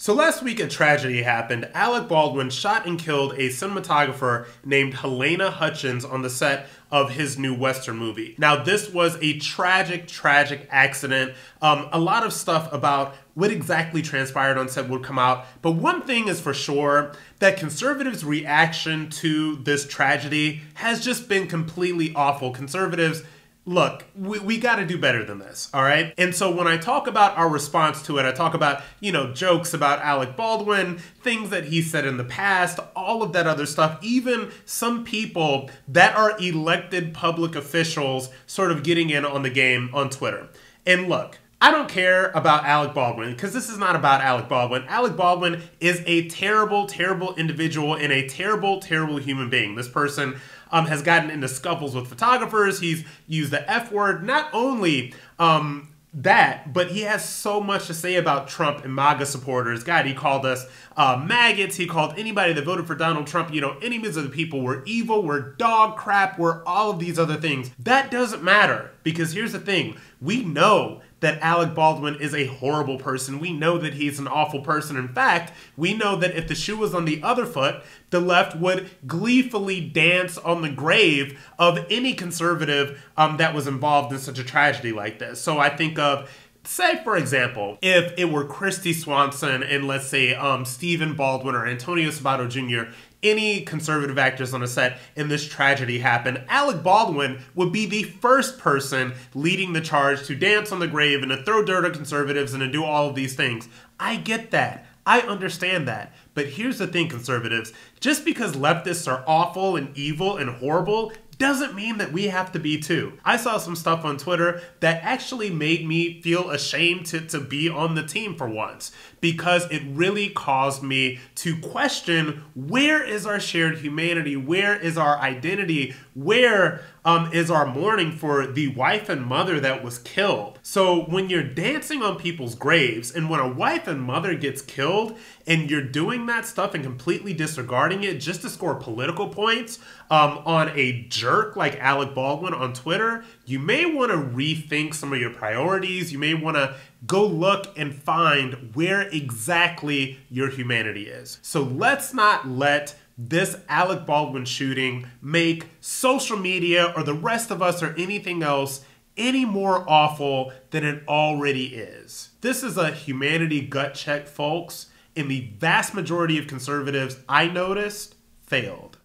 So last week a tragedy happened. Alec Baldwin shot and killed a cinematographer named Halyna Hutchins on the set of his new Western movie. Now this was a tragic, tragic accident. Um, a lot of stuff about what exactly transpired on set would come out. But one thing is for sure that conservatives' reaction to this tragedy has just been completely awful. Conservatives look, we, we got to do better than this, all right? And so when I talk about our response to it, I talk about, you know, jokes about Alec Baldwin, things that he said in the past, all of that other stuff, even some people that are elected public officials sort of getting in on the game on Twitter. And look, I don't care about Alec Baldwin because this is not about Alec Baldwin. Alec Baldwin is a terrible, terrible individual and a terrible, terrible human being. This person um, has gotten into scuffles with photographers. He's used the F word. Not only um, that, but he has so much to say about Trump and MAGA supporters. God, he called us uh, maggots. He called anybody that voted for Donald Trump, you know, enemies of the people. We're evil. We're dog crap. We're all of these other things. That doesn't matter because here's the thing we know that Alec Baldwin is a horrible person. We know that he's an awful person. In fact, we know that if the shoe was on the other foot, the left would gleefully dance on the grave of any conservative um, that was involved in such a tragedy like this. So I think of say for example if it were kristy swanson and let's say um, stephen baldwin or antonio sabato jr any conservative actors on a set and this tragedy happened, Alec Baldwin would be the first person leading the charge to dance on the grave and to throw dirt at conservatives and to do all of these things. I get that. I understand that. But here's the thing, conservatives. Just because leftists are awful and evil and horrible doesn't mean that we have to be too. I saw some stuff on Twitter that actually made me feel ashamed to, to be on the team for once because it really caused me to question where is our shared humanity? Where is our identity? Where um, is our mourning for the wife and mother that was killed? So when you're dancing on people's graves and when a wife and mother gets killed and you're doing that stuff and completely disregarding it just to score political points um, on a jerk like Alec Baldwin on Twitter, you may want to rethink some of your priorities. You may want to go look and find where exactly your humanity is. So let's not let this Alec Baldwin shooting make social media or the rest of us or anything else any more awful than it already is. This is a humanity gut check, folks, and the vast majority of conservatives I noticed failed.